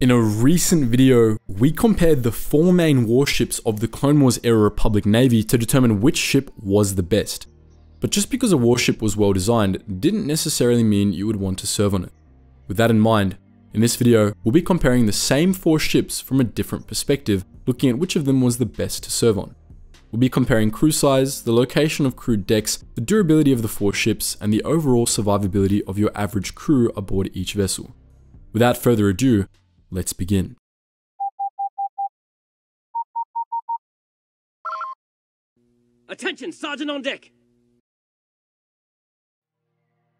In a recent video, we compared the four main warships of the Clone Wars era Republic Navy to determine which ship was the best. But just because a warship was well designed didn't necessarily mean you would want to serve on it. With that in mind, in this video, we'll be comparing the same four ships from a different perspective, looking at which of them was the best to serve on. We'll be comparing crew size, the location of crew decks, the durability of the four ships, and the overall survivability of your average crew aboard each vessel. Without further ado, Let's begin. Attention, Sergeant on deck!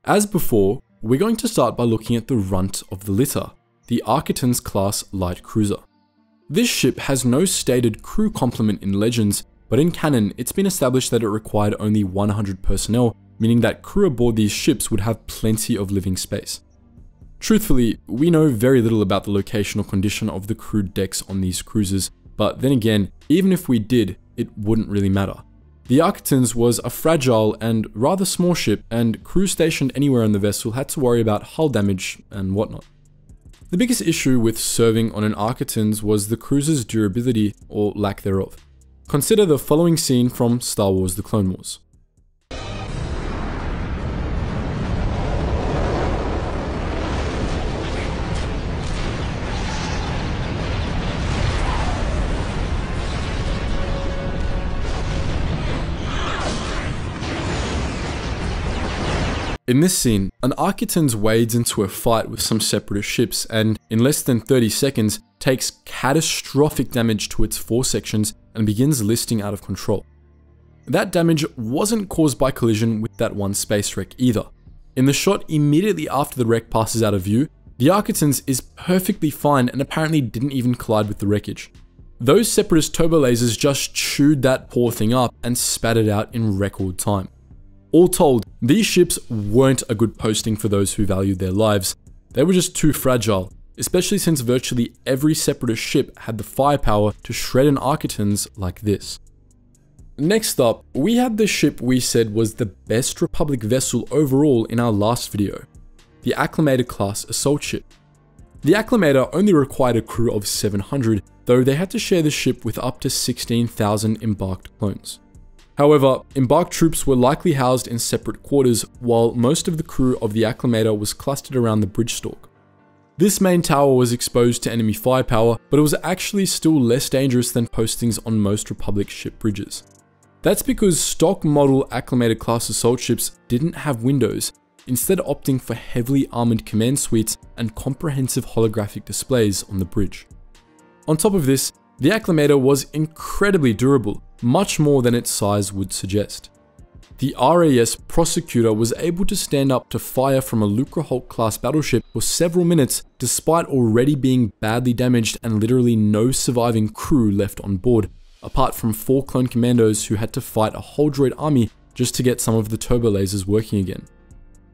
As before, we're going to start by looking at the runt of the litter, the Arquitens class light cruiser. This ship has no stated crew complement in Legends, but in canon, it's been established that it required only 100 personnel, meaning that crew aboard these ships would have plenty of living space. Truthfully, we know very little about the locational condition of the crewed decks on these cruisers, but then again, even if we did, it wouldn't really matter. The Arquitens was a fragile and rather small ship, and crew stationed anywhere on the vessel had to worry about hull damage and whatnot. The biggest issue with serving on an Arquitens was the cruiser's durability or lack thereof. Consider the following scene from Star Wars The Clone Wars. In this scene, an Arquitens wades into a fight with some separatist ships and, in less than 30 seconds, takes catastrophic damage to its four sections and begins listing out of control. That damage wasn't caused by collision with that one space wreck either. In the shot immediately after the wreck passes out of view, the Arquitens is perfectly fine and apparently didn't even collide with the wreckage. Those separatist turbo lasers just chewed that poor thing up and spat it out in record time. All told, these ships weren't a good posting for those who valued their lives. They were just too fragile, especially since virtually every separatist ship had the firepower to shred an Arquitens like this. Next up, we had the ship we said was the best Republic vessel overall in our last video, the Acclamator class assault ship. The Acclamator only required a crew of 700, though they had to share the ship with up to 16,000 embarked clones. However, embarked troops were likely housed in separate quarters, while most of the crew of the Acclamator was clustered around the bridge stalk. This main tower was exposed to enemy firepower, but it was actually still less dangerous than postings on most Republic ship bridges. That's because stock model Acclamator class assault ships didn't have windows, instead opting for heavily armored command suites and comprehensive holographic displays on the bridge. On top of this, the Acclamator was incredibly durable, much more than its size would suggest. The RAS Prosecutor was able to stand up to fire from a Lucrehulk class battleship for several minutes despite already being badly damaged and literally no surviving crew left on board, apart from four clone commandos who had to fight a whole droid army just to get some of the turbo lasers working again.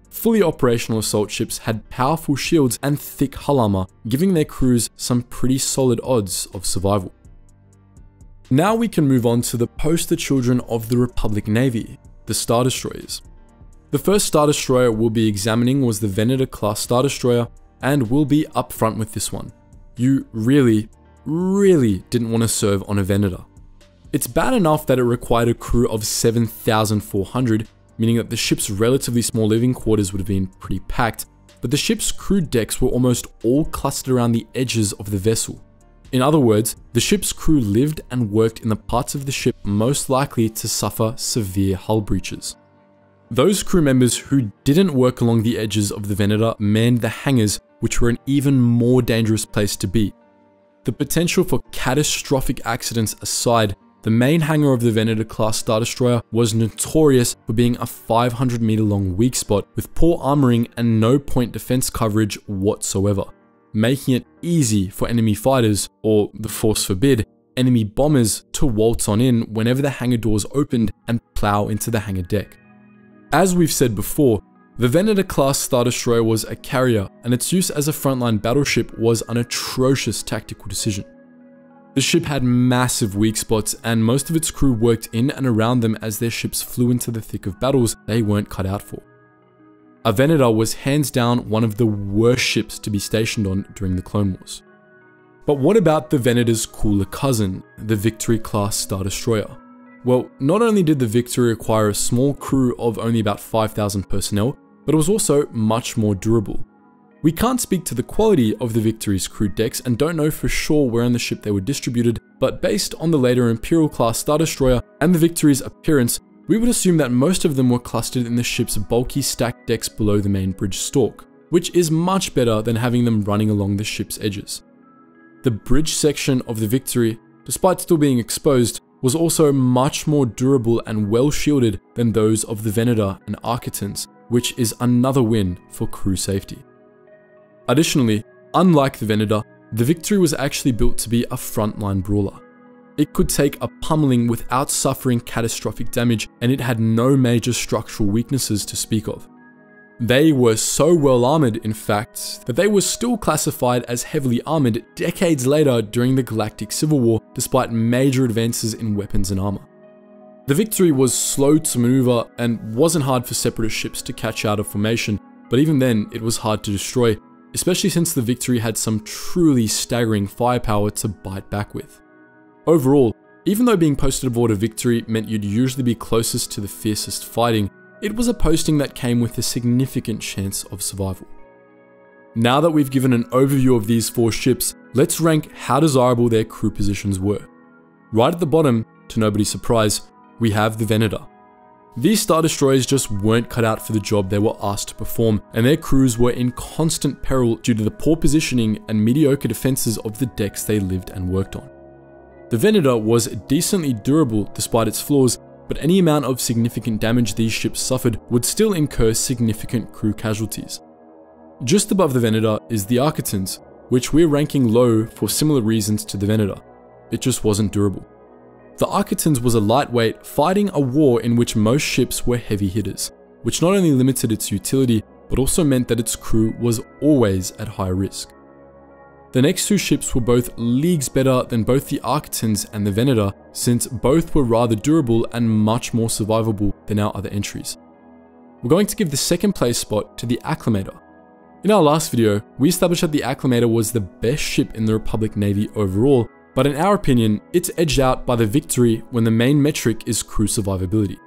Fully operational assault ships had powerful shields and thick hull armor, giving their crews some pretty solid odds of survival. Now we can move on to the poster children of the Republic Navy, the Star Destroyers. The first Star Destroyer we'll be examining was the Venator class Star Destroyer, and we'll be upfront with this one. You really, really didn't want to serve on a Venator. It's bad enough that it required a crew of 7,400, meaning that the ship's relatively small living quarters would have been pretty packed, but the ship's crew decks were almost all clustered around the edges of the vessel. In other words, the ship's crew lived and worked in the parts of the ship most likely to suffer severe hull breaches. Those crew members who didn't work along the edges of the Venator manned the hangars, which were an even more dangerous place to be. The potential for catastrophic accidents aside, the main hangar of the Venator class Star Destroyer was notorious for being a 500 meter long weak spot with poor armoring and no point defense coverage whatsoever making it easy for enemy fighters, or the force forbid, enemy bombers to waltz on in whenever the hangar doors opened and plow into the hangar deck. As we've said before, the Venator class Star Destroyer was a carrier, and its use as a frontline battleship was an atrocious tactical decision. The ship had massive weak spots, and most of its crew worked in and around them as their ships flew into the thick of battles they weren't cut out for. A Venator was hands down one of the worst ships to be stationed on during the Clone Wars. But what about the Venator's cooler cousin, the Victory class Star Destroyer? Well, not only did the Victory require a small crew of only about 5,000 personnel, but it was also much more durable. We can't speak to the quality of the Victory's crew decks and don't know for sure where on the ship they were distributed, but based on the later Imperial class Star Destroyer and the Victory's appearance, we would assume that most of them were clustered in the ship's bulky stacked decks below the main bridge stalk, which is much better than having them running along the ship's edges. The bridge section of the Victory, despite still being exposed, was also much more durable and well shielded than those of the Venator and Arquitens, which is another win for crew safety. Additionally, unlike the Venator, the Victory was actually built to be a frontline brawler. It could take a pummeling without suffering catastrophic damage, and it had no major structural weaknesses to speak of. They were so well armored, in fact, that they were still classified as heavily armored decades later during the Galactic Civil War, despite major advances in weapons and armor. The victory was slow to maneuver and wasn't hard for separatist ships to catch out of formation, but even then, it was hard to destroy, especially since the victory had some truly staggering firepower to bite back with. Overall, even though being posted aboard a victory meant you'd usually be closest to the fiercest fighting, it was a posting that came with a significant chance of survival. Now that we've given an overview of these four ships, let's rank how desirable their crew positions were. Right at the bottom, to nobody's surprise, we have the Venator. These Star Destroyers just weren't cut out for the job they were asked to perform, and their crews were in constant peril due to the poor positioning and mediocre defenses of the decks they lived and worked on. The Venator was decently durable despite its flaws, but any amount of significant damage these ships suffered would still incur significant crew casualties. Just above the Venator is the Arquitens, which we're ranking low for similar reasons to the Venator. It just wasn't durable. The Arquitens was a lightweight fighting a war in which most ships were heavy hitters, which not only limited its utility, but also meant that its crew was always at high risk. The next two ships were both leagues better than both the Arquitens and the Venator, since both were rather durable and much more survivable than our other entries. We're going to give the second place spot to the Acclamator. In our last video, we established that the Acclamator was the best ship in the Republic Navy overall, but in our opinion, it's edged out by the Victory when the main metric is crew survivability.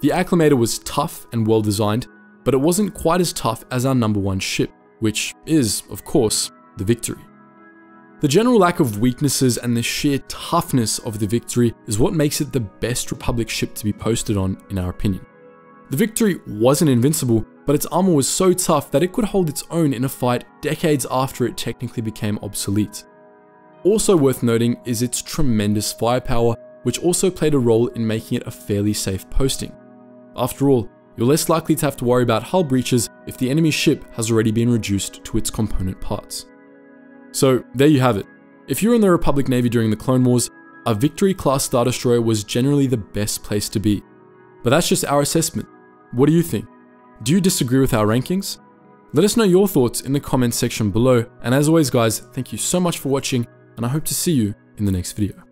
The Acclamator was tough and well designed, but it wasn't quite as tough as our number one ship, which is, of course, the Victory. The general lack of weaknesses and the sheer toughness of the Victory is what makes it the best Republic ship to be posted on, in our opinion. The Victory wasn't invincible, but its armor was so tough that it could hold its own in a fight decades after it technically became obsolete. Also worth noting is its tremendous firepower, which also played a role in making it a fairly safe posting. After all, you're less likely to have to worry about hull breaches if the enemy ship has already been reduced to its component parts. So there you have it. If you're in the Republic Navy during the Clone Wars, a Victory class Star Destroyer was generally the best place to be. But that's just our assessment. What do you think? Do you disagree with our rankings? Let us know your thoughts in the comments section below, and as always guys, thank you so much for watching, and I hope to see you in the next video.